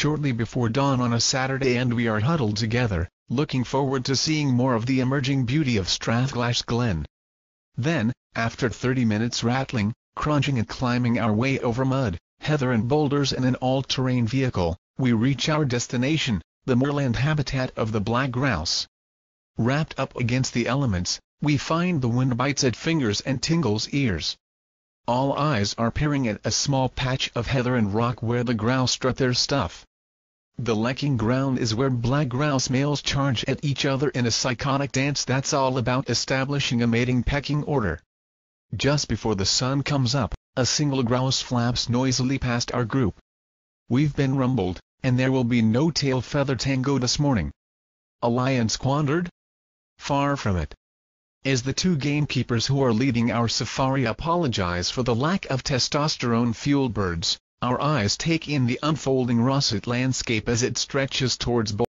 shortly before dawn on a Saturday and we are huddled together, looking forward to seeing more of the emerging beauty of Strathglass Glen. Then, after 30 minutes rattling, crunching and climbing our way over mud, heather and boulders in an all-terrain vehicle, we reach our destination, the moorland habitat of the black grouse. Wrapped up against the elements, we find the wind bites at fingers and tingles ears. All eyes are peering at a small patch of heather and rock where the grouse strut their stuff. The lekking ground is where black grouse males charge at each other in a psychotic dance that's all about establishing a mating pecking order. Just before the sun comes up, a single grouse flaps noisily past our group. We've been rumbled, and there will be no tail feather tango this morning. A lion squandered? Far from it. As the two gamekeepers who are leading our safari apologize for the lack of testosterone-fueled birds, our eyes take in the unfolding russet landscape as it stretches towards